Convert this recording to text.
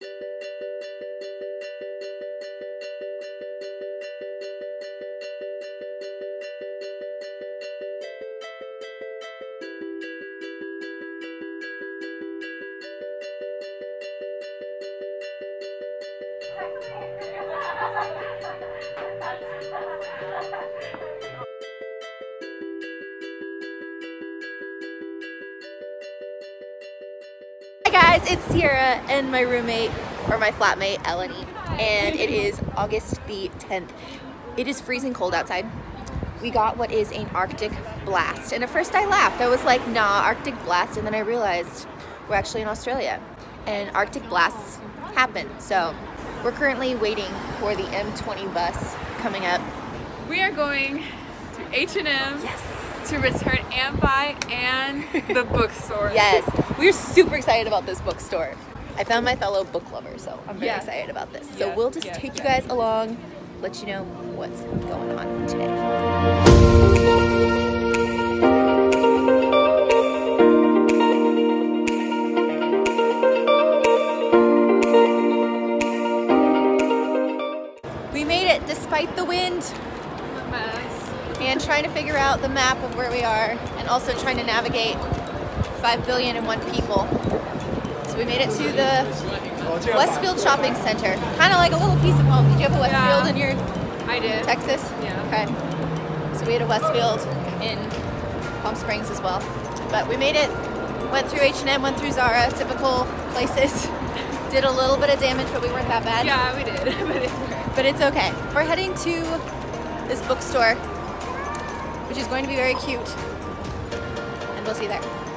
Hi guys, it's Sierra and my roommate, or my flatmate, Alanie, and it is August the 10th. It is freezing cold outside. We got what is an Arctic blast, and at first I laughed. I was like, nah, Arctic blast, and then I realized we're actually in Australia, and Arctic blasts happen. So we're currently waiting for the M20 bus coming up. We are going to H&M Yes. To return and buy and the bookstore. Yes, we're super excited about this bookstore. I found my fellow book lover, so I'm very Yes. excited about this. So Yes, we'll just yes, take you guys along, let you know what's going on today. We made it despite the wind. And trying to figure out the map of where we are and also trying to navigate 5 billion and one people. So we made it to the Westfield Shopping Center. Kind of like a little piece of home. Did you have a Westfield Yeah. in your I did. Texas? Yeah. Okay. So we had a Westfield in Palm Springs as well. But we made it. Went through H&M, went through Zara, typical places. Did a little bit of damage, but we weren't that bad. Yeah, we did. but it's okay. But it's okay. We're heading to this bookstore, which is going to be very cute. And we'll see you there.